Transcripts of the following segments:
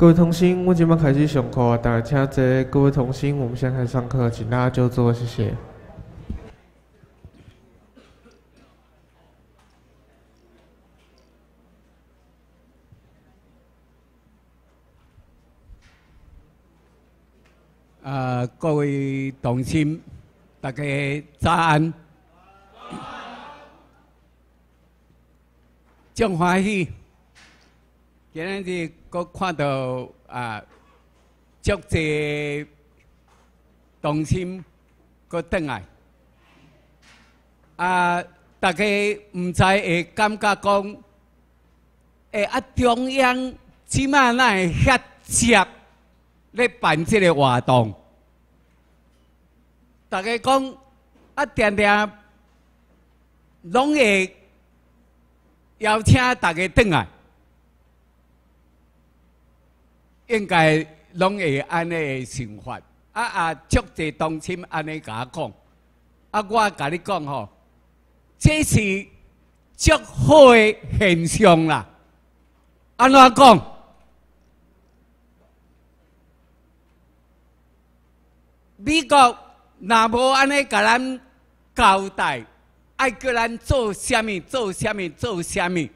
各位同心，我今麦开始上课，大家请坐。各位同心，我们现在开始上课，请大家就坐，谢谢。啊，各位同心，大家早安，真欢喜。今日日，看到啊，足济同心个转来，啊，大家毋知会感觉讲，诶啊，中央即马那会遐接咧办即个活动，大家讲啊，定定拢会邀请大家转来。应该拢会安尼想法，啊啊，足济同心安尼甲我讲，啊，我甲你讲吼，这是足好诶现象啦。安怎讲？美国若无安尼甲咱交代，爱叫咱做虾米，做虾米，做虾米，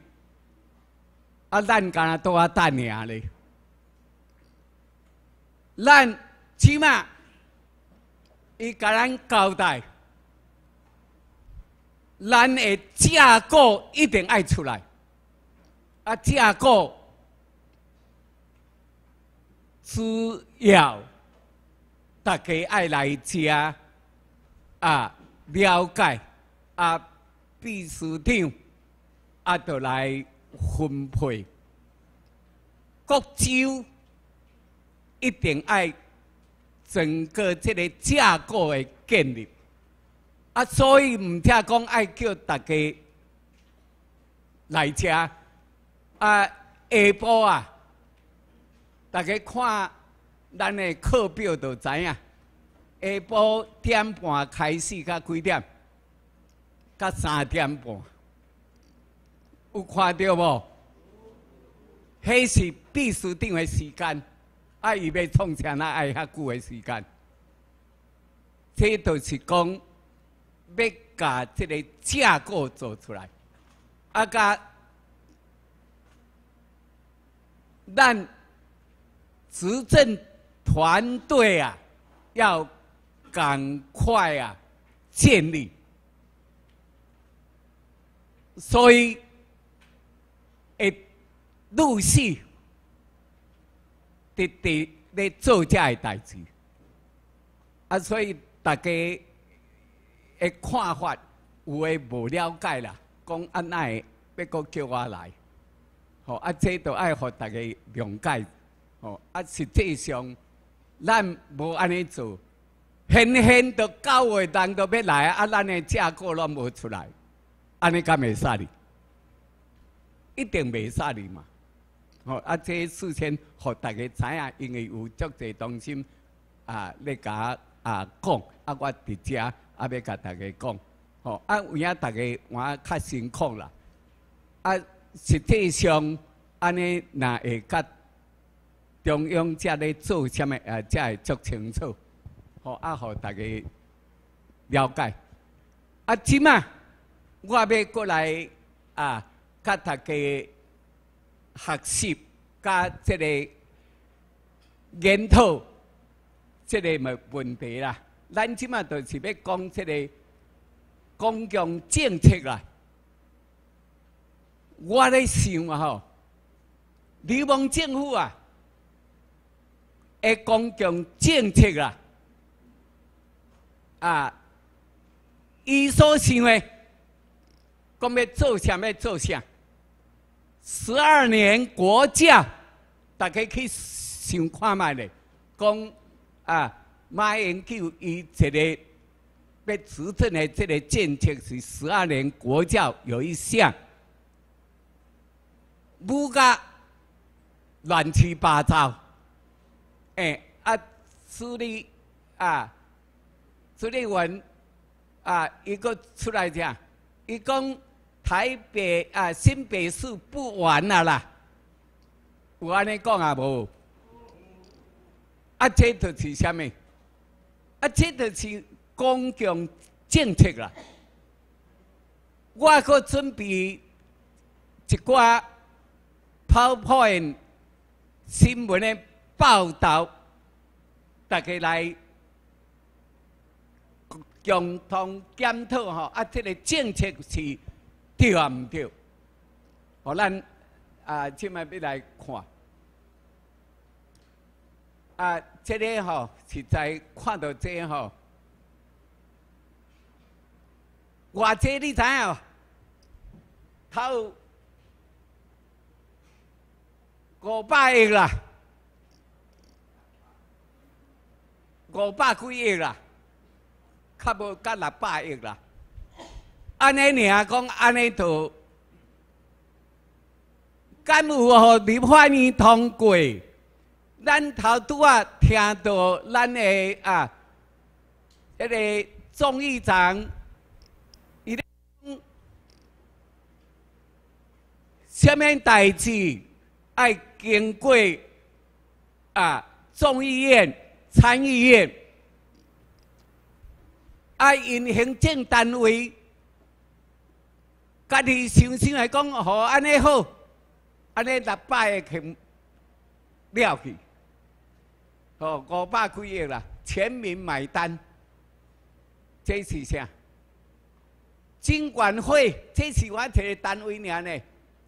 啊，咱敢若拄啊等尔咧。咱起码，伊甲咱交代，咱的架构一定爱出来，啊，架构需要大家爱来吃啊，了解啊，秘书长啊，就来分配各州。一定爱整个这个架构的建立，啊，所以唔听讲爱叫大家来吃，啊，下晡啊，大家看咱的课表就知影，下晡点半开始，到几点？到三点半，有看到无？迄是必须定的时间。啊！伊要创啥？那爱遐久的时间，这就是讲要甲这个架构做出来，啊，甲咱执政团队啊，要赶快啊建立，所以会陆续。直直咧做这个代志，啊，所以大家的看法有诶无了解啦，讲安奈要阁叫我来，吼啊，这都爱互大家谅解，吼啊，实际上咱无安尼做，现现到九月人都要来啊，咱诶架构拢无出来，安尼敢袂使哩？一定袂使哩嘛。哦，啊，这事先互大家知影，因为有足侪东西啊，咧甲啊讲，啊，我伫遮啊要甲大家讲，吼，啊，有影大家我较辛苦啦，啊，实际上安尼若会甲中央遮咧做啥物啊，才会足清楚，吼，啊，互大家了解。啊，即嘛，我要过来啊，甲大家。学习加这个研讨这个问问题啦，咱即马就是要讲这个公共政策啦。我咧想啊吼，流氓政府啊，诶公共政策啦，啊，伊所想诶，讲要做啥要做啥。十二年国教，大家去想看卖咧，讲啊，马英九伊一个被执政的这个政策是十二年国教有一项，不噶乱七八糟，哎啊，苏立啊，苏立文啊，一个出来讲，伊讲。台北啊，新北市不玩了啦！有安尼讲啊无？啊，这就是啥物？啊，这就是公共政策啦。我阁准备一寡跑跑的新闻的报道，大家来共同检讨吼。啊，这个政策是对啊毋对？好咱啊，即摆要来看。啊，这个吼实在看到这吼，偌济你知影？头五百亿啦，五百几亿啦，较无甲六百亿啦。安尼尔讲，安尼就敢有互立法院通过？咱头拄啊听到咱的啊，迄个众议长，伊咧讲，什么代志爱经过啊众议院、参议院，爱因行政单位，家己想想来讲，吼安尼好，安尼六百个去了去。哦，五百几亿啦，全民买单，这是啥？经管会，这是我一个单位呢，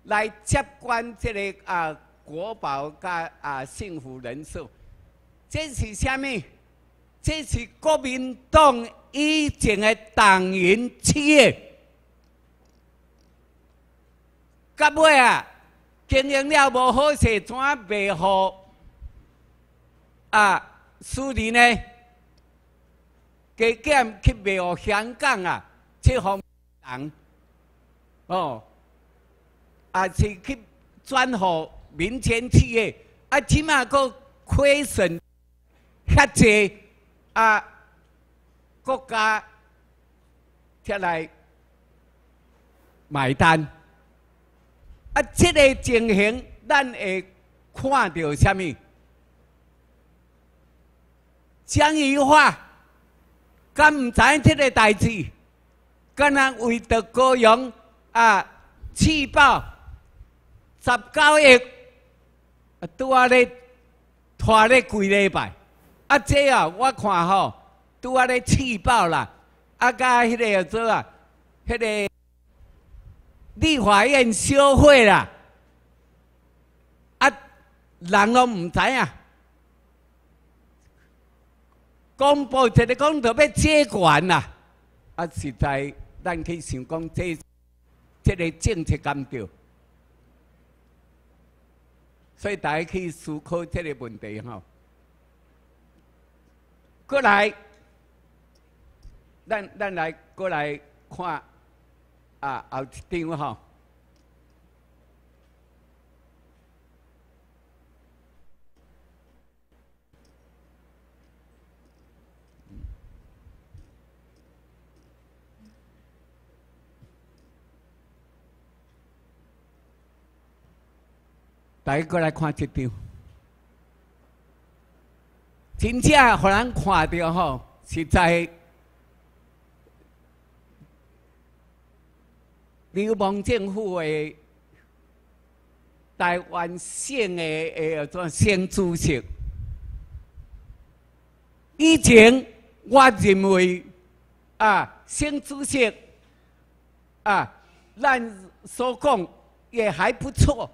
来接管这个啊国宝加啊幸福人寿，这是啥物？这是国民党以前的党员企业，到尾啊经营了无好势，怎卖好？啊，苏联呢？加减去卖互香港啊，这方人哦，啊是去转互民间企业，啊起码个亏损遐济啊，国家出来买单，啊这个情形，咱会看到什么？江宜桦，敢唔知这个代志？敢若为着高阳啊，气爆十九亿，拄啊咧拖咧几礼拜，啊这啊我看吼，拄啊咧气爆啦，啊甲迄个做啊，迄个立法院烧会啦，啊人拢唔知啊。公布一个讲特要接管呐，啊实在咱去想讲这这个政策干掉，所以大家可以思考这个问题哈。过来，咱咱来过来看啊后一张哈。大家过来看这张，真正互人看到吼，是在流氓政府的台湾县的诶，做县主席。以前我认为啊，县主席啊，咱所讲也还不错。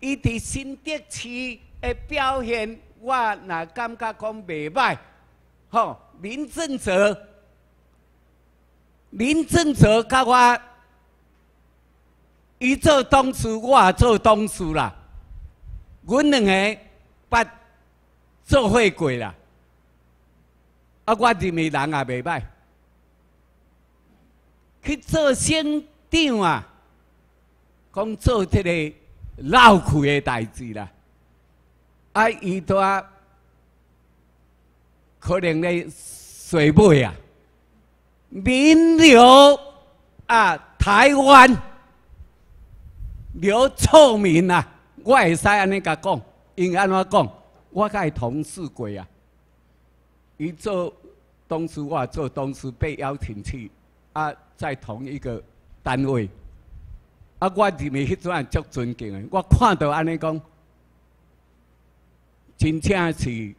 伊伫新德市的表现，我若感觉讲袂歹。吼，林正泽，林正泽甲我，伊做董事，我也做董事啦。阮两个捌做伙过啦。啊，我认为人也袂歹，去做省长啊，讲做这个。闹区的代志啦，啊，伊都可能咧水尾啊，名流啊台湾刘臭名啊，我会使安尼甲讲，因安怎讲？我甲伊同事过啊，伊做董事，我做董事被邀请去啊，在同一个单位。啊，我认为迄阵足尊敬的，我看到安尼讲，真正是，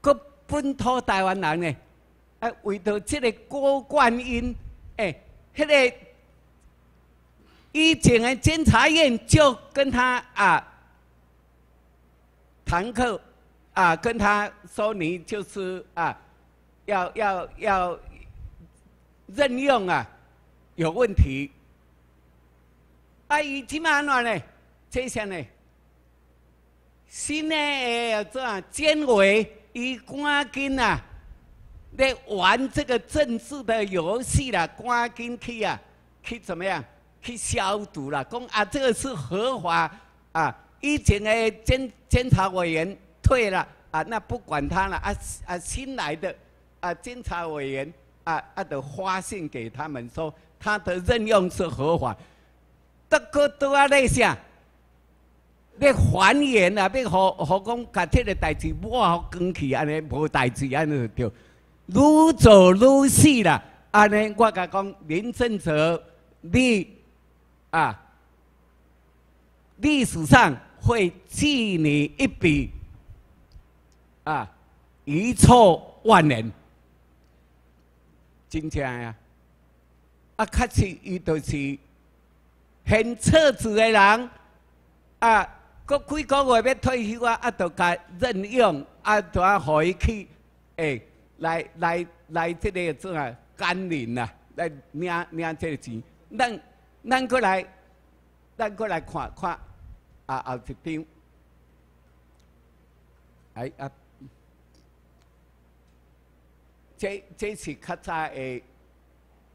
个本土台湾人呢，啊，为着这个郭冠英，哎，迄个以前的监察院就跟他啊谈课，啊，跟他说你就是啊，要要要任用啊，有问题。啊！伊即马安怎呢？这些呢？新的诶，怎啊？监委伊赶紧啊，来玩这个政治的游戏啦，赶紧去啊，去怎么样？去消毒啦！讲啊，这个是合法啊！以前的监监察委员退了啊，那不管他了啊啊！新来的啊，监察委员啊啊，的发信给他们说，他的任用是合法。这个都啊咧啥？咧还原啊！要好好讲，甲这个代志抹好光去，安尼无代志，安尼就愈做愈细啦。安尼我甲讲，林正泽，你啊，历史上会记你一笔啊，遗臭万年，真正呀！啊，确实伊就是。很册子的人啊，过几个月要退休啊，啊，就甲任用啊，就啊，互伊去诶，来来来，这个做啊，甘霖呐，来领领这个钱。咱咱过来，咱过来看看啊，后一张，哎啊，这这是较早的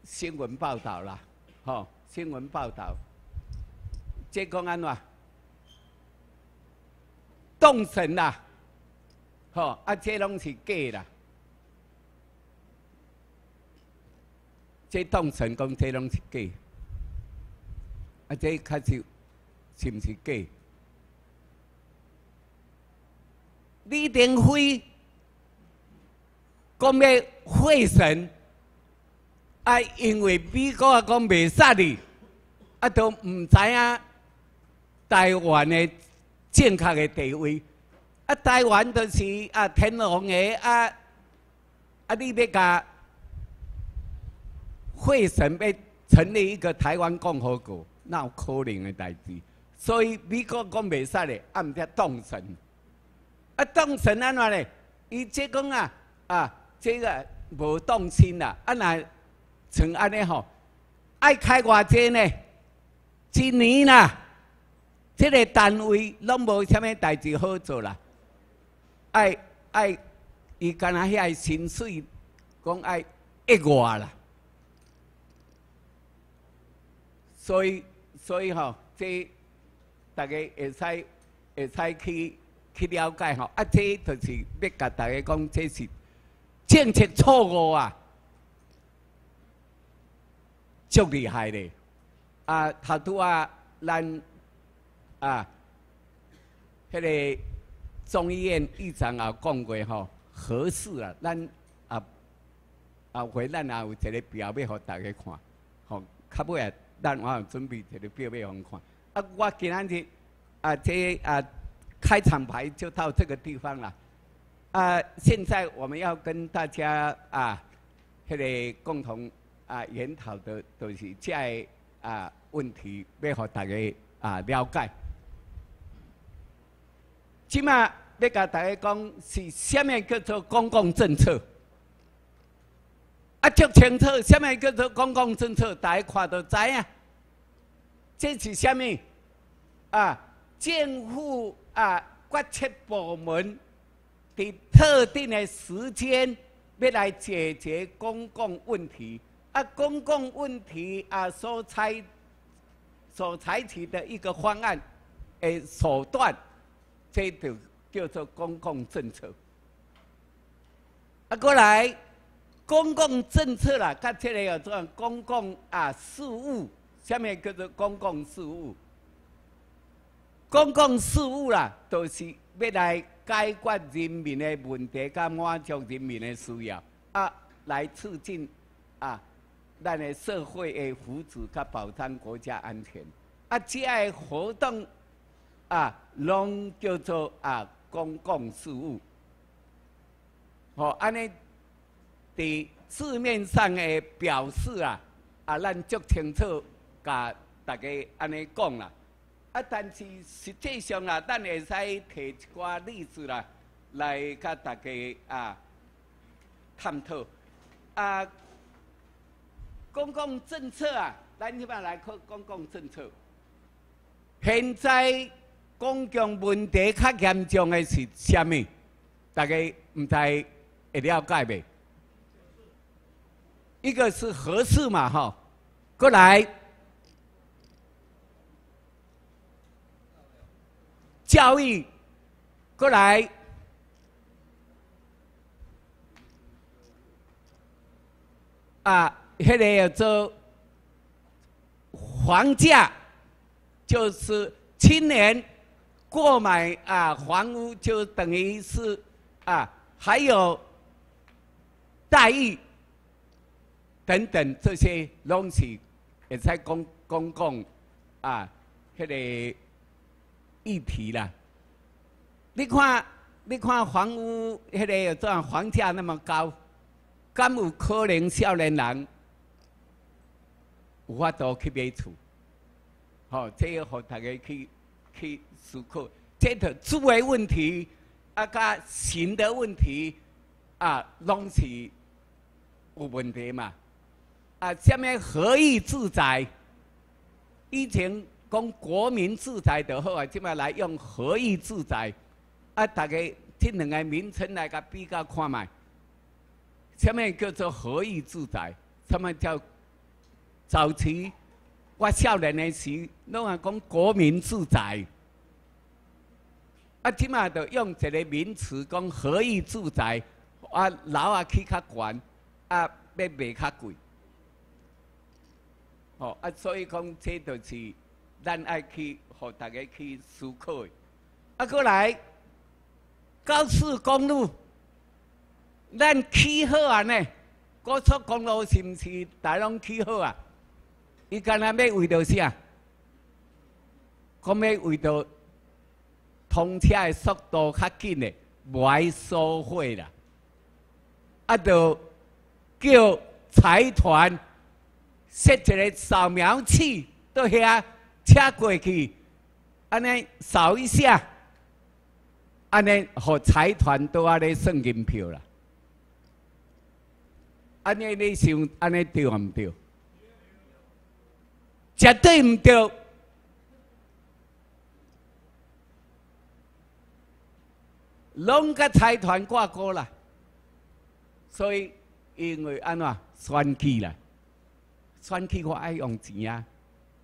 新闻报道啦，吼，新闻报道。这讲安怎？动神啦，吼啊！这拢是假啦。这动神讲这拢是假，啊！这开始是毋是假？李登辉讲要会神，啊！因为美国啊讲未杀你，啊都毋知影。台湾的正确的地位，啊，台湾就是啊天皇的啊，啊，你要甲会审要成立一个台湾共和国，那有可能的代志。所以美国讲袂使咧，啊，毋则动神，啊，动神安怎咧？伊即讲啊，啊，这个无动心啦，啊，那像安尼吼，爱开偌济呢？一年啦。这个单位拢无啥物代志好做啦，爱爱伊干那遐薪水讲爱一外啦，所以所以吼，这大家会使会使去去了解吼，啊，这就是要甲大家讲，这是政策错误啊，足厉害咧，啊，头拄啊，咱。啊，迄个中医院院长也讲过吼，合适啊，咱啊啊回咱也有一个表要互大家看，吼，较尾啊，咱我有准备一个表要互看。啊，我今日啊，这啊开场白就到这个地方了。啊，现在我们要跟大家啊，迄个共同啊研讨的都是这啊问题，要互大家啊了解。起码要甲大家讲是虾米叫做公共政策，啊，足清楚虾米叫做公共政策，大家看都知影。这是虾米？啊，政府啊，决策部门伫特定的时间要来解决公共问题，啊，公共问题啊所采所采取的一个方案诶手段。这就叫做公共政策。啊，过来，公共政策啦，甲这个叫做公共啊事务，下面叫做公共事务。公共事务啦，都是要来解决人民的问题，甲满足人民的需要，啊，来促进啊，咱的社会的福祉，甲保障国家安全。啊，这个活动啊，拢叫做啊公共事务。好，安尼，伫字面上的表示啊，啊，咱足清楚，甲大家安尼讲啦。啊，但是实际上啊，咱会使提一寡例子啦，来甲大家啊探讨。啊，公共政策啊，咱即摆来看公共政策。现在公共问题较严重的是虾米？大家唔知会了解未？一个是合适嘛，哈，过来。教育。过来。啊，迄个叫做房价，就是青年购买啊房屋，就等于是啊，还有待遇。等等这些东西，也在公公共啊，迄个。议题啦，你看，你看房屋迄个这样房价那么高，敢有可能少年人有法度去买厝？好，这要和大家去去思考，这个诸位问题啊，甲新的问题啊，拢是有问题嘛？啊，下面何意自在？以前。讲国民自在就好啊，即摆来用合意自在，啊，大家这两个名称来个比较看卖。什么叫做合意自在？他们叫早期我少年的时，拢啊讲国民自在。啊，即摆就用一个名词讲合意自在，啊，楼啊起较悬，啊，要卖较贵。哦，啊，所以讲这就是。咱爱去，互大家去思考。啊，过来高速公路，咱起好啊呢？高速公路是毋是大拢起好啊？伊干那要为着啥？讲要为着通车的速度较紧的，无爱收费啦。啊，就叫财团设一个扫描器到遐。车过去，安尼扫一下，安尼和财团都安尼算银票啦。安尼你想，安尼对唔对？绝对唔对。拢甲财团挂钩啦，所以因为安怎选举啦，选举我爱用钱啊。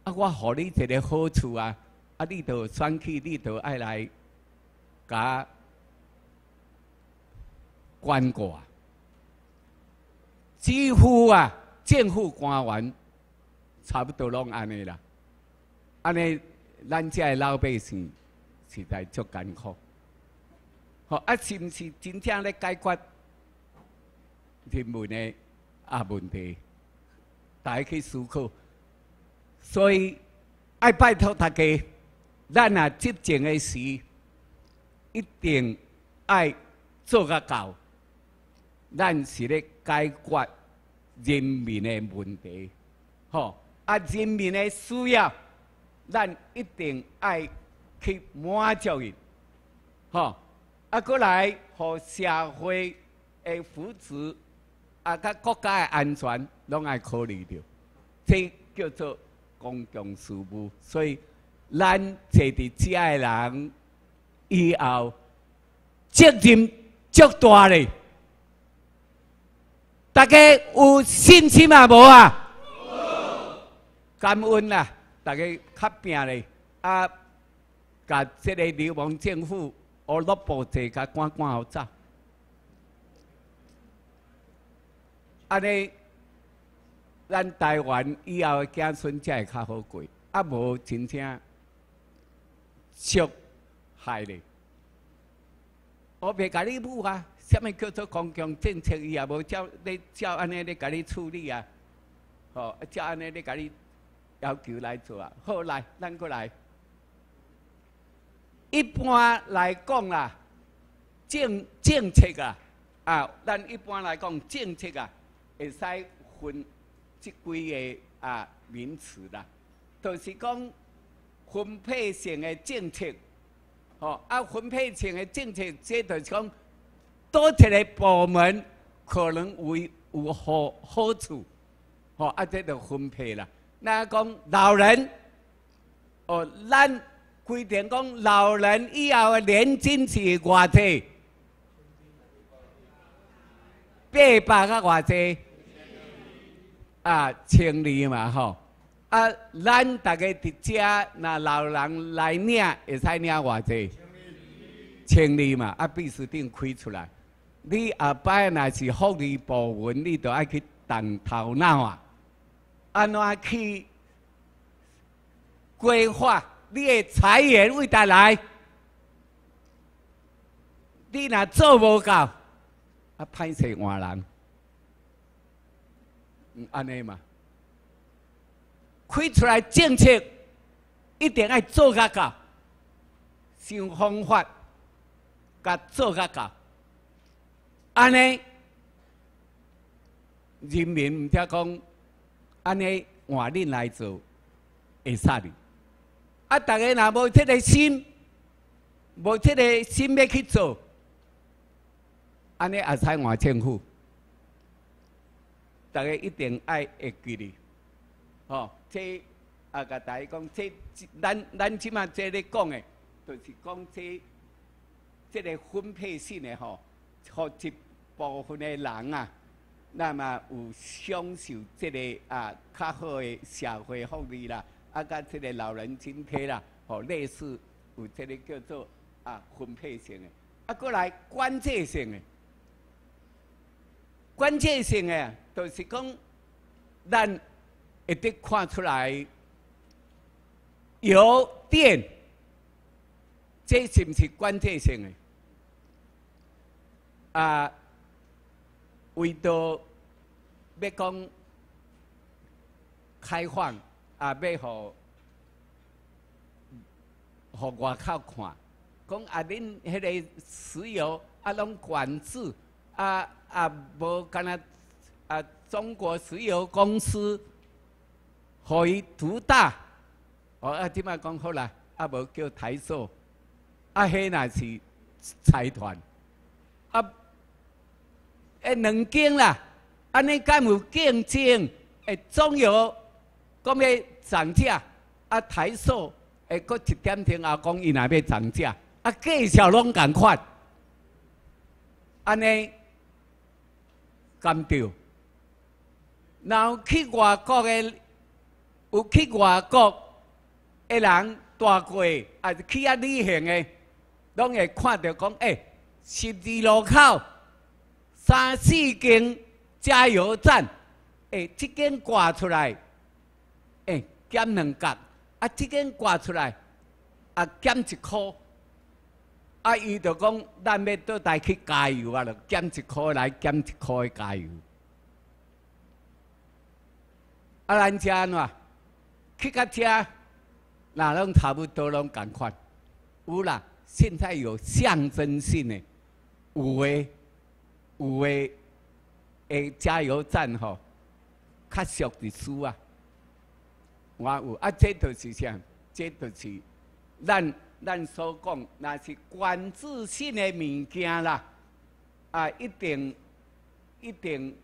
啊，我互你一个好处啊！啊，你都选去，你都爱来，甲管过。几乎啊，政府官员差不多拢安尼啦。安尼，咱遮老百姓实在足艰苦。好，啊，是毋是真正咧解决人民的啊问题？大家去思考。所以，爱拜托大家，咱啊执政的时，一定爱做个到，咱是咧解决人民的问题，吼啊人民的需要，咱一定爱去满足伊，吼啊过来，互社会的福祉啊，甲国家的安全，拢爱考虑着，这叫做。公共事务，所以咱坐伫遮的人以后责任足大咧。大家有信心啊？无啊？感恩啦！大家较拼咧啊！甲这个流氓政府乌落部坐甲赶赶好走，安尼。咱台湾以后的子孙才会较好过，啊无真正伤害咧。我袂甲你母啊，什么叫做公共政策？伊也无照你照安尼咧甲你处理啊，吼，照安尼咧甲你要求来做啊。好来，咱过来。一般来讲啦，政政策啊，啊，咱一般来讲政策啊，会使分即几个啊名词啦，就是讲分配性的政策，吼啊，分配性的政策，即就是讲多一个部门可能会有好好处，吼啊，这就分配啦。那讲老人，哦，咱。规定讲老人以后的年金是偌济？八百个偌济？啊，清理嘛吼！啊，咱大家伫遮，那老人来领，会使领偌济？清理嘛，啊，必须顶开出来。你后摆若是福利部门，你都爱去动头脑啊！安怎去规划？你的财源为带来，你若做无够，啊，歹势换人，嗯，安尼嘛，开出来政策一定爱做较够，想方法，甲做较够，安尼人民唔听讲，安尼换恁来做，会杀你。啊！大家若无这个心，无这个心要去做，安尼也使换政府。大家一定爱会记哩，吼！这啊，甲大家讲，这咱咱即马这咧讲诶，就是讲这这个分配性诶，吼，互一部分诶人啊，那么有享受这个啊较好诶社会福利啦。啊，甲这个老人津贴啦，吼，类似有这个叫做啊分配性的，啊，过来关键性的，关键性的，就是讲，咱一直看出来，有电，这是不是关键性的？啊，为到要讲开放。啊，要互互外口看，讲啊，恁迄个石油啊，拢管制啊啊，无干那啊，中国石油公司互伊独大，哦啊，即摆讲好啦，啊无叫台塑，啊，迄若是财团，啊，诶，两间啦，安尼敢有竞争？诶，中油。讲要涨价，啊，台塑诶搁一点钟后讲伊若要涨价，啊，介绍拢共款，安尼干掉。然后去外国的，有去外国的人大过，啊，去啊旅行的，拢会看到讲，诶，十字路口三四间加油站，诶，即间挂出来。诶，减两角，啊，即间挂出来，啊，减一块，啊，伊就讲，咱要倒带去加油啊，就减一块来，减一块加油。啊，咱遮喏，去甲遮，那拢差不多拢共款，有啦。现在有象征性的，有诶，有诶，诶，加油站吼，较俗的书啊。我有啊，这都是啥？这都是咱咱所讲，那是管制性的物件啦。啊，一定一定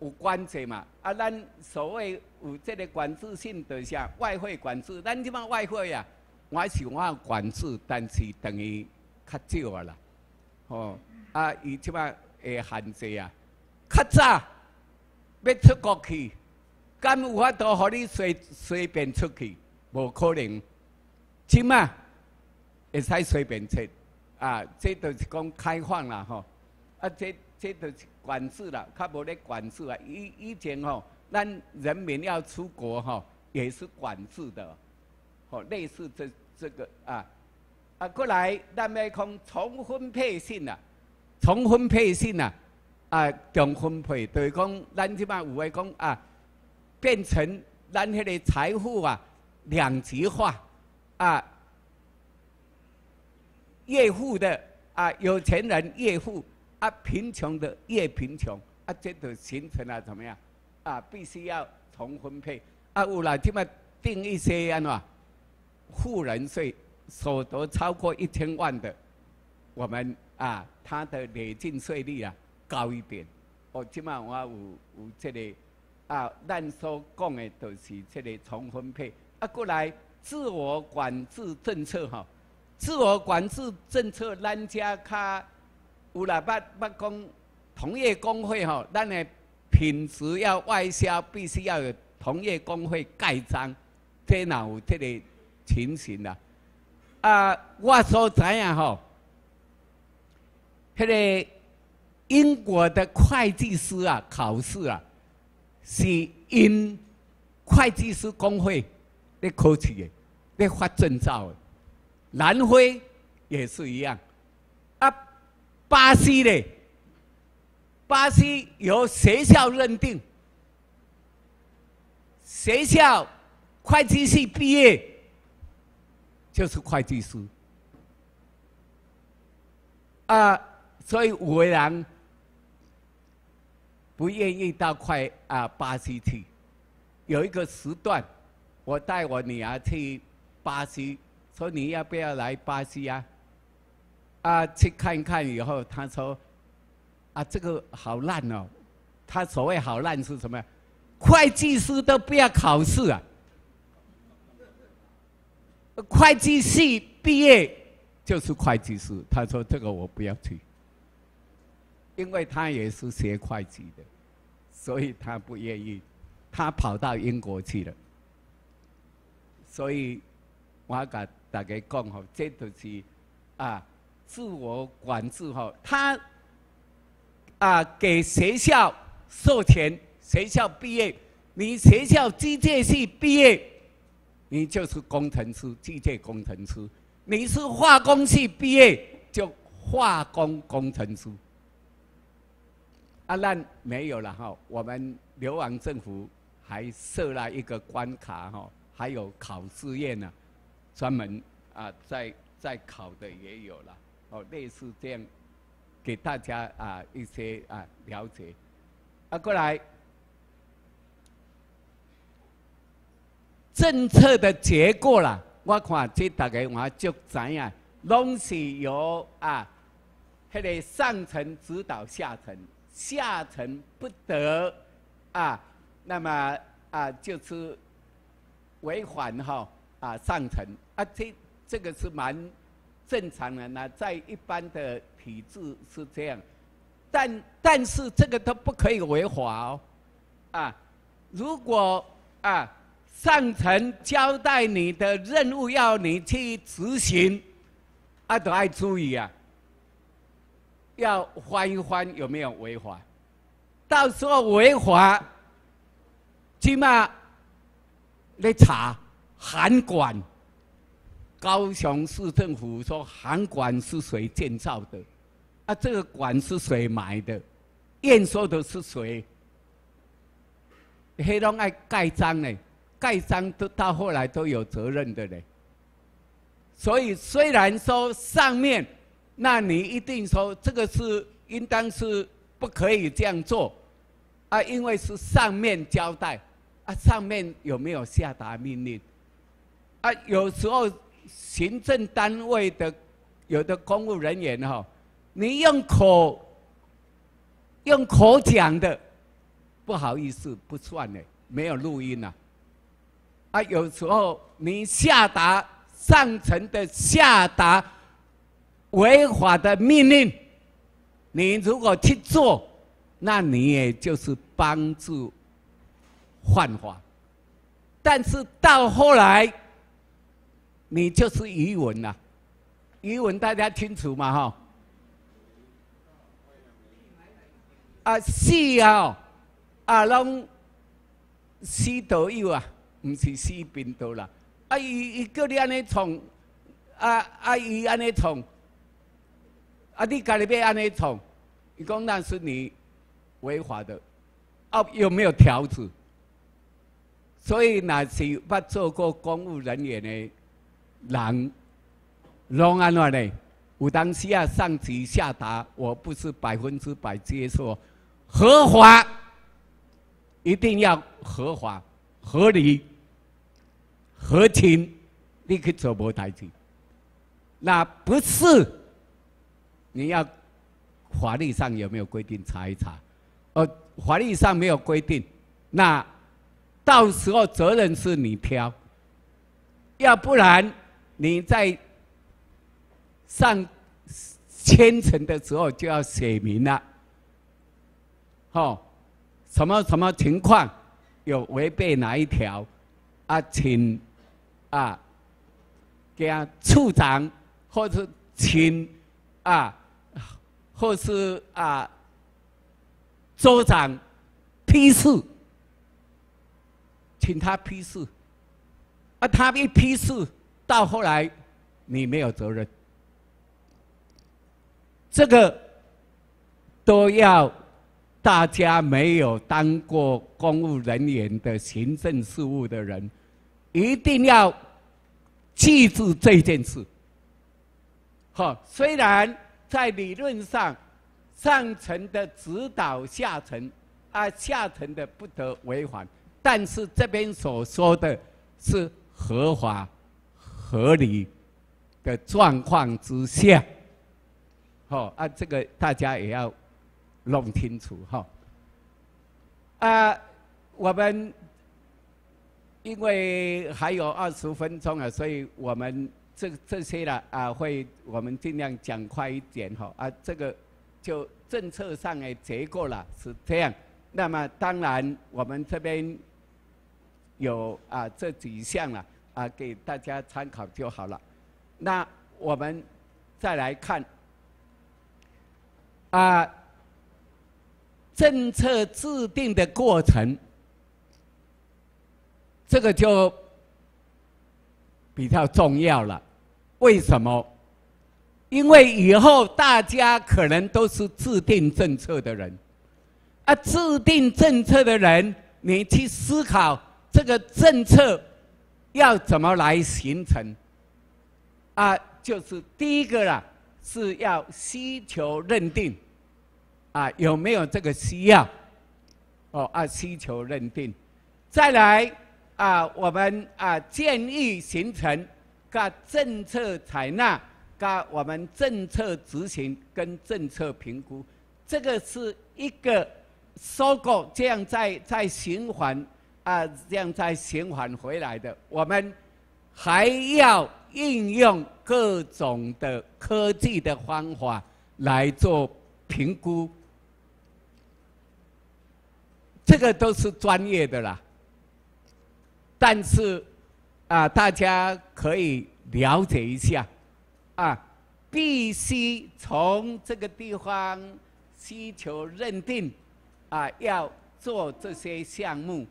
有关系嘛。啊，咱所谓有这个管制性，就是？外汇管制，咱即帮外汇啊，我是我管制，但是等于较少啊啦。哦，啊，伊即帮会限制啊。较早要出国去。敢有法度，互你随随便出去？无可能。即嘛会使随便出，啊，这都是讲开放啦，吼。啊，这这都是管制啦，较无咧管制啊。以以前吼，咱人民要出国吼，也是管制的，吼，类似这这个啊啊过来，咱要讲重分配性啊，重分配性啊，啊重分配，就是讲咱即摆有诶讲啊，变成咱迄个财富啊两极化啊，越富的啊有钱人越富啊，贫穷的越贫穷啊，这就形成了怎么样啊？必须要重分配啊，有啦，即摆定一些安怎？富人税所得超过一千万的，我们啊，他的累进税率啊高一点。哦，即码我有有这个啊，咱所讲的都是这个重分配啊。过来自我管制政策哈，自我管制政策，咱家较有啦，捌捌讲同业工会吼，咱的品质要外销，必须要有同业工会盖章，这哪有这个？情形啦，啊，我所知影吼，迄个英国的会计师啊，考试啊，是因会计师工会咧考取的，咧发证照的。南非也是一样，啊，巴西嘞，巴西由学校认定，学校会计系毕业。就是会计师啊，所以有的人不愿意到快啊巴西去。有一个时段，我带我女儿去巴西，说你要不要来巴西啊？啊，去看一看以后，他说啊，这个好烂哦。他所谓好烂是什么？会计师都不要考试啊。会计系毕业就是会计师，他说这个我不要去，因为他也是学会计的，所以他不愿意，他跑到英国去了。所以我甲大家讲吼，这就是啊，自我管制吼，他啊给学校授权，学校毕业，你学校机械系毕业。你就是工程师，机械工程师；你是化工系毕业，就化工工程师。啊，那没有了哈。我们流亡政府还设了一个关卡哈，还有考试院呢，专门啊在在考的也有了哦，类似这样，给大家啊一些啊了解。啊，过来。政策的结果啦，我看这大概我就知影，拢是由啊，迄个上层指导下层，下层不得啊，那么啊就是违反哈啊上层啊，这这个是蛮正常的呢，在一般的体制是这样，但但是这个都不可以违法哦，啊，如果啊。上层交代你的任务要你去执行，啊，都爱注意啊，要翻一翻有没有违法，到时候违法，起码来查函管。高雄市政府说函馆是谁建造的？啊，这个馆是谁买的？验收的是谁？黑龙爱盖章呢？盖章都到后来都有责任的嘞，所以虽然说上面，那你一定说这个是应当是不可以这样做，啊，因为是上面交代，啊，上面有没有下达命令？啊，有时候行政单位的有的公务人员哈，你用口用口讲的，不好意思不算呢，没有录音呐。啊，有时候你下达上层的下达违法的命令，你如果去做，那你也就是帮助犯法。但是到后来，你就是余文了，余文大家清楚嘛？哈，啊，是啊，啊，拢死都有啊。唔是死病毒啦，啊！伊伊叫你安尼创啊啊！伊安尼创，啊你家己要安尼创，伊讲那是你违法的，啊有没有条子？所以那是捌做过公务人员的人，拢安怎呢？有当时啊，上级下达，我不是百分之百接受，合法一定要合法、合理、合情，你去做无代志。那不是，你要法律上有没有规定查一查？呃，法律上没有规定，那到时候责任是你挑，要不然你在上签呈的时候就要写明了，哦，什么什么情况有违背哪一条啊？请啊，给啊处长。或是请啊，或是啊，州长批示，请他批示，啊，他一批示，到后来你没有责任，这个都要大家没有当过公务人员的行政事务的人，一定要记住这件事。好，虽然在理论上，上层的指导下层，啊，下层的不得违反，但是这边所说的是合法、合理的状况之下，好，啊，这个大家也要弄清楚哈。啊，我们因为还有二十分钟啊，所以我们。这这些呢啊，会我们尽量讲快一点哈啊，这个就政策上的结构了是这样。那么当然我们这边有啊这几项了，啊给大家参考就好了。那我们再来看啊，政策制定的过程，这个就比较重要了。为什么？因为以后大家可能都是制定政策的人，啊，制定政策的人，你去思考这个政策要怎么来形成，啊，就是第一个啦，是要需求认定，啊，有没有这个需要？哦，啊，需求认定，再来啊，我们啊建议形成。噶政策采纳，噶我们政策执行跟政策评估，这个是一个收购，这样在在循环啊，这样再循环回来的。我们还要应用各种的科技的方法来做评估，这个都是专业的啦。但是。啊，大家可以了解一下，啊，必须从这个地方需求认定，啊，要做这些项目，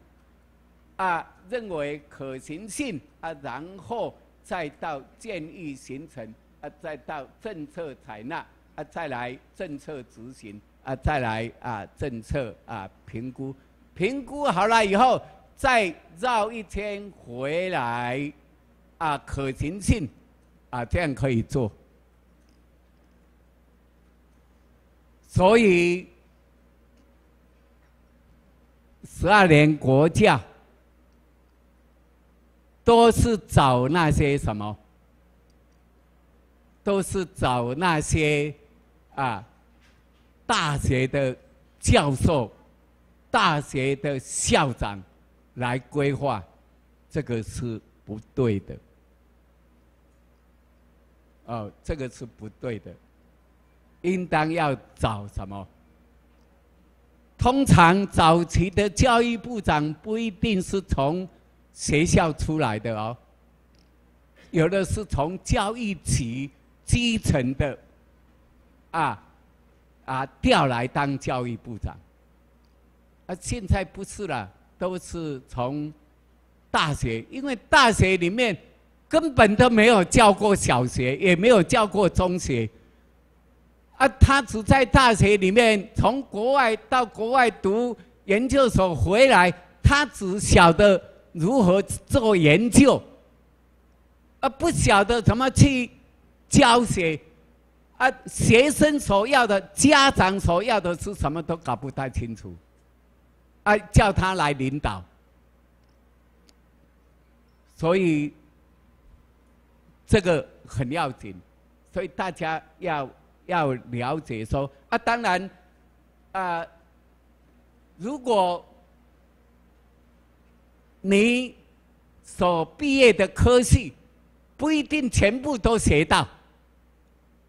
啊，认为可行性，啊，然后再到建议形成，啊，再到政策采纳，啊，再来政策执行，啊，再来啊政策啊评估，评估好了以后。再绕一圈回来，啊，可行性，啊，这样可以做。所以，十二年国教都是找那些什么，都是找那些啊，大学的教授、大学的校长。来规划，这个是不对的。哦，这个是不对的，应当要找什么？通常早期的教育部长不一定是从学校出来的哦，有的是从教育局基层的，啊啊调来当教育部长。啊，现在不是了。都是从大学，因为大学里面根本都没有教过小学，也没有教过中学。啊，他只在大学里面，从国外到国外读研究所回来，他只晓得如何做研究，啊，不晓得怎么去教学，啊，学生所要的，家长所要的是什么都搞不太清楚，啊，叫他来领导，所以这个很要紧，所以大家要。要了解说啊，当然，啊，如果你所毕业的科系不一定全部都学到，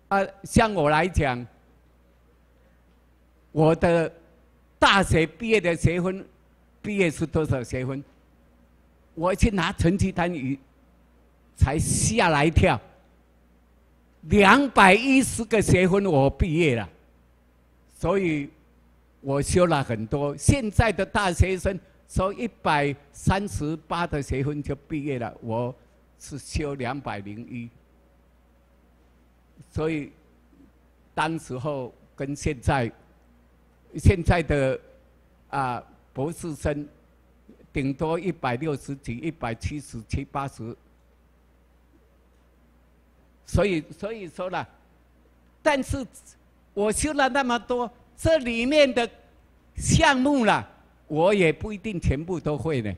啊，像我来讲，我的大学毕业的学分，毕业是多少学分？我去拿成绩单一，才吓来一跳。两百一十个学分，我毕业了，所以我修了很多。现在的大学生说一百三十八的学分就毕业了，我是修两百零一，所以当时候跟现在现在的啊博士生顶多一百六十几、一百七十七八十。所以，所以说了，但是我修了那么多，这里面的项目了，我也不一定全部都会呢，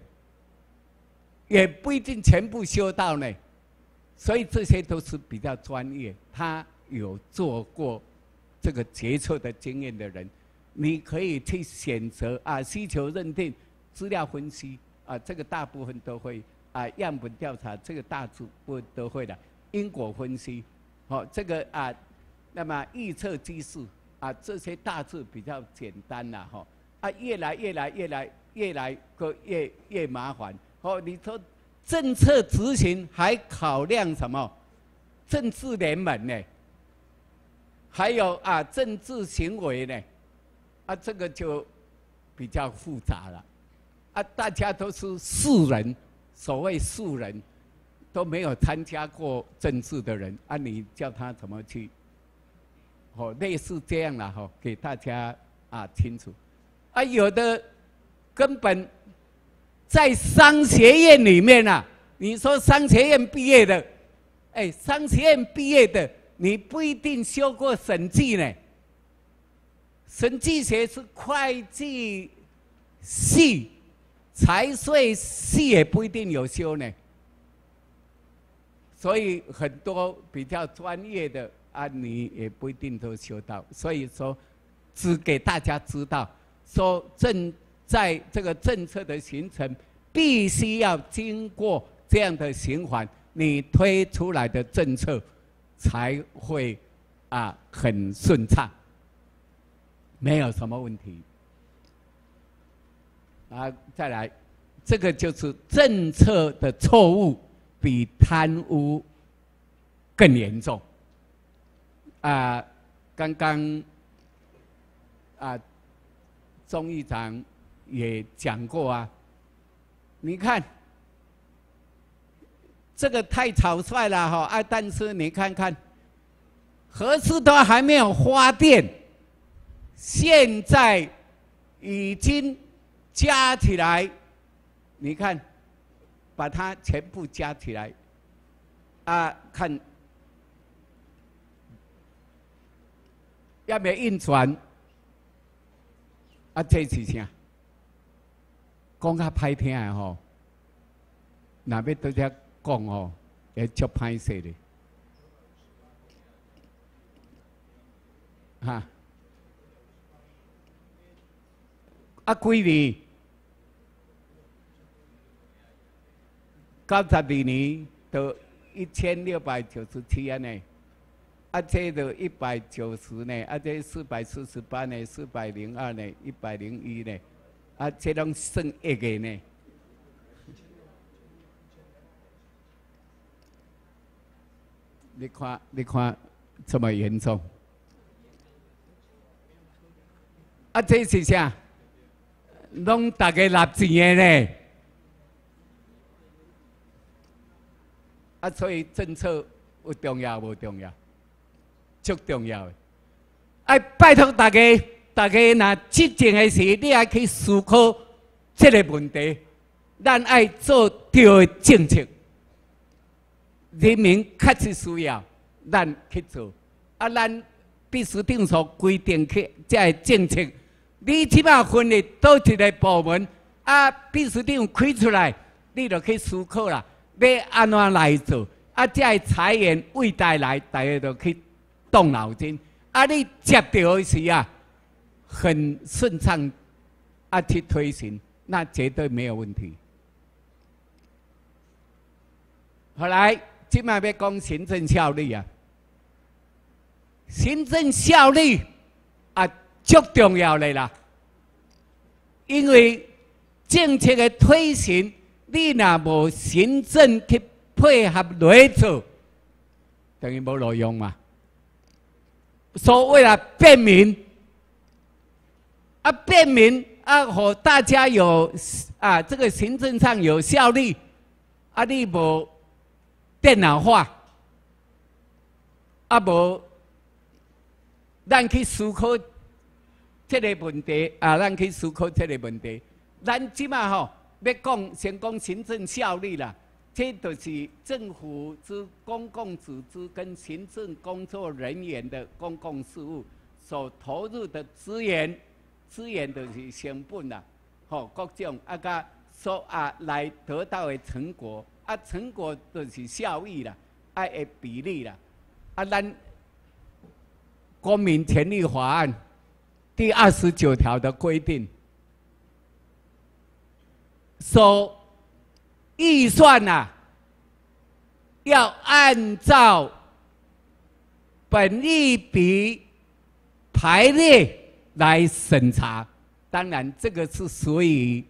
也不一定全部修到呢。所以这些都是比较专业，他有做过这个决策的经验的人，你可以去选择啊，需求认定、资料分析啊，这个大部分都会啊，样本调查这个大致不都会的。因果分析，好，这个啊，那么预测机制啊，这些大致比较简单了哈。啊，越来越来越来越来个越越麻烦。哦，你说政策执行还考量什么？政治联盟呢？还有啊，政治行为呢？啊，这个就比较复杂了。啊，大家都是素人，所谓素人。都没有参加过政治的人，啊，你叫他怎么去？哦，类似这样了哈，给大家啊清楚。啊，有的根本在商学院里面啊，你说商学院毕业的，哎，商学院毕业的，你不一定修过审计呢。审计学是会计系、财税系也不一定有修呢。所以很多比较专业的啊，你也不一定都修到。所以说，只给大家知道，说政在这个政策的形成，必须要经过这样的循环，你推出来的政策才会啊很顺畅，没有什么问题。啊，再来，这个就是政策的错误。比贪污更严重啊！刚刚啊，钟议长也讲过啊。你看这个太草率了哈！啊，但是你看看，何时都还没有发电，现在已经加起来，你看。把它全部加起来，啊，看要不要运转？啊，这是啥？讲较歹听的吼，那边都在讲吼，也足歹势的，哈，啊，几年？九十二年到一千六百九十七呢，啊，这就一百九十呢，啊，这四百四十八呢，四百零二呢，一百零一呢，啊，这拢算一个呢。你看，你看，这么严重？啊，这是啥？拢大家纳钱的呢？啊，所以政策有重要无重要，足重要的。哎，拜托大家，大家若执政的时，你也去思考这个问题。咱爱做对的政策，人民确实需要，咱去做。啊，咱必须定所规定去，这政策，你即摆分的倒一个部门，啊，必须定开出来，你就去思考啦，要安怎来做？啊，这财源未带来，大家都去动脑筋。啊，你接到时啊，很顺畅，啊去推行，那绝对没有问题。后来，今麦要讲行政效率啊，行政效率啊，足重要的啦。因为政策的推行，你若无行政去配合来做，等于无路用嘛。所为了便民，啊便民啊，和大家有啊这个行政上有效率，啊你无电脑化，啊无咱去思考这个问题啊，咱去思考这个问题。咱即马吼要讲先讲行政效率啦。这就是政府之公共组织跟行政工作人员的公共事务所投入的资源，资源就是成本啦，吼各种啊个所啊来得到的成果，啊成果就是效益啦，啊的比例啦，啊咱《公民权利法案》第二十九条的规定，说。预算呐，要按照本利比排列来审查。当然，这个是属于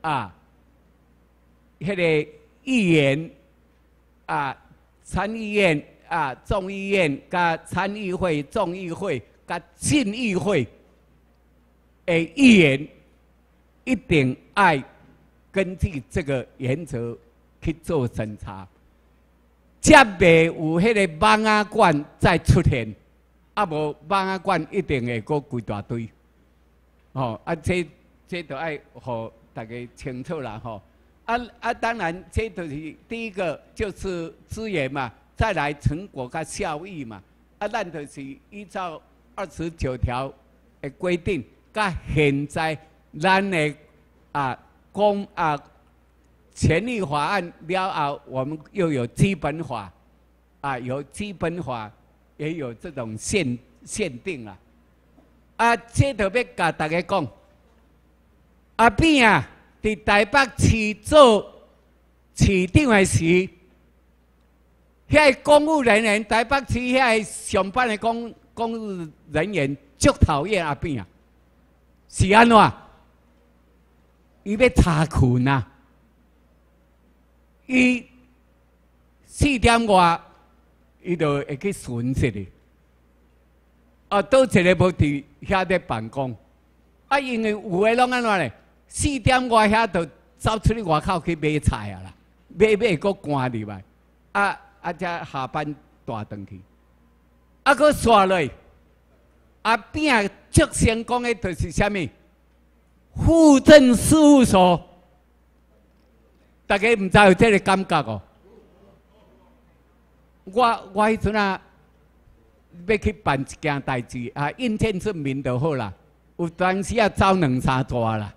啊，那个议员啊，参议院啊，众议院加参议会、众议会加进议会诶议员一定爱。根据这个原则去做审查，接未有迄个网啊管再出现，啊无网啊管一定会过规大堆，哦啊这这都爱互大家清楚啦吼，啊啊当然这都是第一个就是资源嘛，再来成果跟效益嘛，啊咱就是依照二十九条的规定，甲现在咱的啊。公啊，权利法案了啊，我们又有基本法，啊，有基本法，也有这种限限定啊。啊，这特别甲大家讲，阿扁啊，伫台北市做市长的时，遐公务人员，台北市遐上班的公公务人员，足讨厌阿扁啊，是安怎？伊要查困啊！伊四点外，伊就会去巡视的。啊，倒一个无伫遐在办公。啊，因为有诶拢安怎咧？四点外遐就走出去外口去买菜啊啦，买买个赶入来。啊啊，才下班带转去。啊，搁刷落。啊，边最成功诶，就是啥物？户政事务所，大家唔知有这个感觉哦。我我迄阵啊，要去办一件代志啊，印签证明就好啦。有当时啊，走两三抓啦。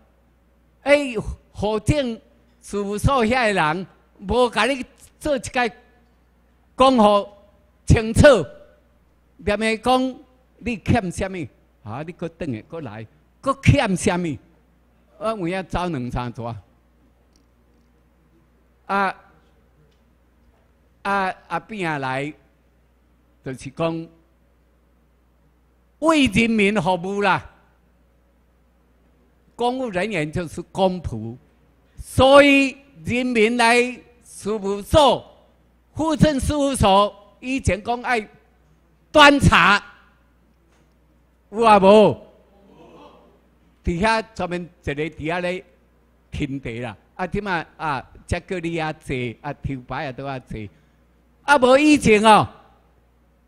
哎，户政事务所遐个人，无甲你做一个讲好清楚，别咪讲你欠什么，啊，你搁等下搁来，搁欠什么？我每要招两三桌，啊啊啊！变下来就是讲为人民服务啦。公务人员就是公仆，所以人民来事务所、户政事务所以前讲爱端茶，有啊无？底下专门一个底下咧停地啦，啊，点啊啊，这个你啊坐，啊，头牌啊都啊坐，啊，无以前哦，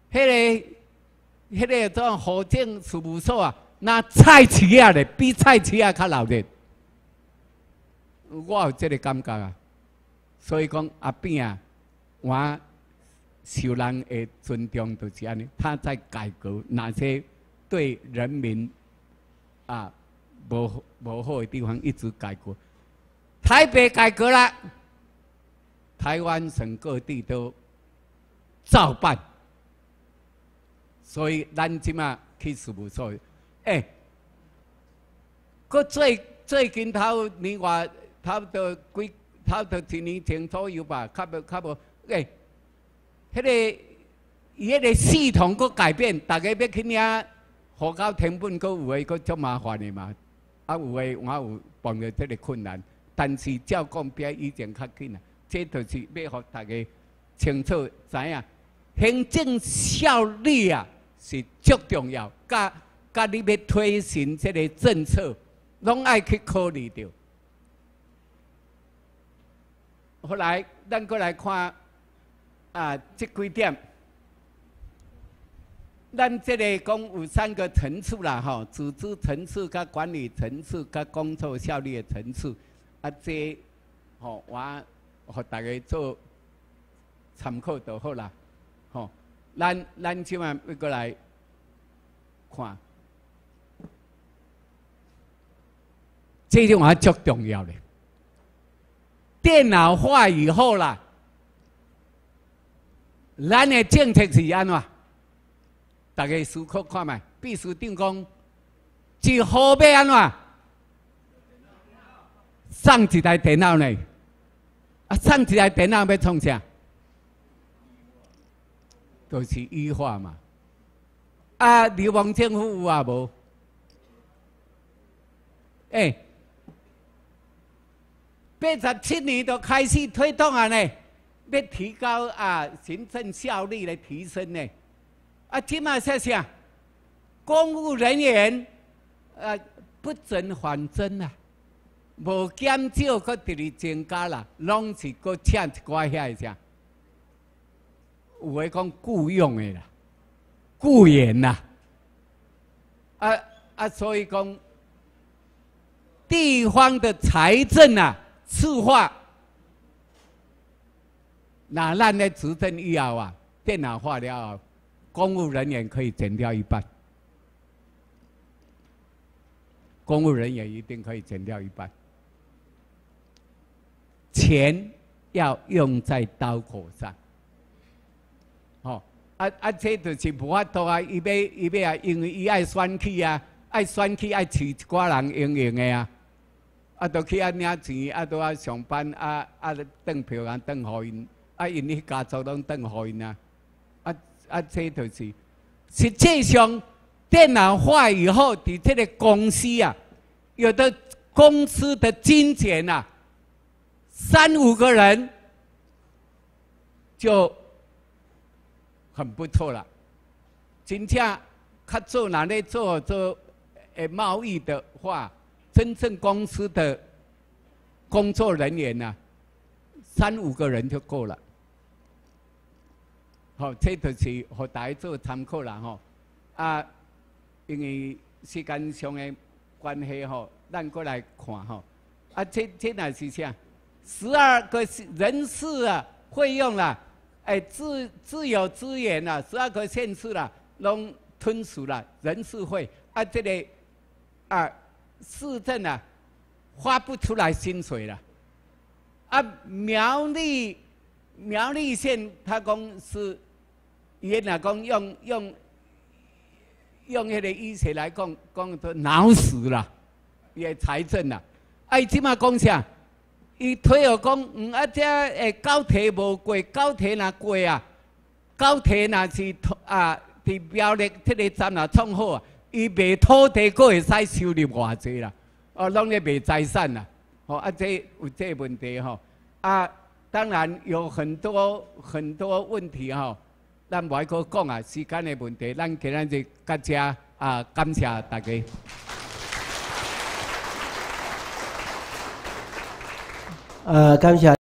迄个、迄个种火箭事务所啊，那菜市啊咧，比菜市啊较闹热。我有这个感觉啊，所以讲阿扁啊，我受人的尊重就是安尼。他在改革哪些对人民啊无无好的地方，一直改革。台北改革了，台湾省各地都。照办，所以咱即马去事务所，哎，个最最近头年外，差不多几，差不多一年前左右吧，较无较无，哎，迄个伊迄个系统个改变，大家要去领，户口成本个有诶个足麻烦诶嘛，啊有诶我有碰到这个困难，但是照讲比以前较紧啊，这就是要互大家清楚知影。行政效率啊是足重要，甲甲你要推行这个政策，拢爱去考虑到。后来咱过来看啊，这几点，咱这个讲有三个层次啦，吼，组织层次、甲管理层次、甲工作效率的层次，啊，这吼我和大家做参考就好啦。吼，咱咱即晚要过来看，这种话足重要的。电脑化以后啦，咱的政策是安怎？大家思考看卖，必须定讲，一号要安怎？上一台电脑呢？啊，上一台电脑要创啥？都是异化嘛，啊，流氓政府有啊无？哎，八十七年都开始推动啊呢，要提高啊行政效率来提升呢。啊，起码说啥？公务人员啊不准反增啊，无减少，搁直直增加啦，拢是搁欠一寡遐个啥？有诶讲雇佣的啦，雇员呐，啊啊，所以讲地方的财政啊，赤化，那咱的执政以后啊，电脑化了，公务人员可以减掉一半，公务人员一定可以减掉一半，钱要用在刀口上。哦啊啊！这就是无法度啊！伊要伊要啊，因为伊爱选举啊，爱选举爱饲一寡人用用的啊，啊，都去啊领钱，啊，都啊上班啊啊，登票啊登互因，啊，因迄家族拢登互因啊，啊！这就是实际上电脑化以后，伫这个公司啊，有的公司的金钱啊，三五个人就。很不错了，真正他做哪里做做诶贸易的话，真正公司的工作人员呢，三五个人就够了。好，这就是和大家做参考了哈。啊，因为时间上的关系哈，咱过来看哈。啊，这这哪是啥？十二个人事啊，费用啦。哎，自自有资源啦，十二个县市啦，拢吞噬了人事会啊，这里啊，市政啊，发不出来薪水了。啊，苗栗苗栗县他讲是，原来讲用用用迄个医学来讲，讲都脑死了，也财政啦。哎，即马讲啥？伊退而讲，嗯，啊，这诶高铁无过，高铁若过啊，高铁若是啊，伫苗栗这个站若创好啊，伊卖土地佫会使收入偌济啦，哦，拢咧卖财产啦，哦，啊，这有这问题吼，啊，当然有很多很多问题吼，咱无爱阁讲啊，时间的问题，咱今日就各遮啊，感谢大家。呃，感谢。